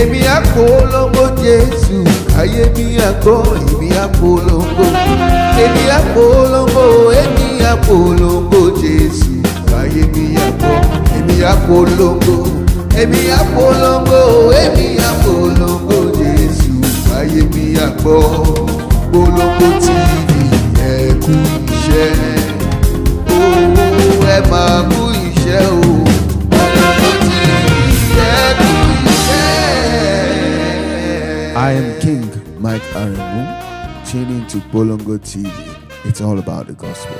èmi àpolongo Jésù ayé mi àgbọ̀ èmi àpolongo èmi àpolongo èmi àpolongo Jésù ayé mi àgbọ̀ èmi àpolongo èmi àpolongo èmi àpolongo Jésù ayé mi àgbọ̀ polongo TV ẹ kú iṣẹ́. I am King Mike Arangu. Tune in to Bolongo TV. It's all about the gospel.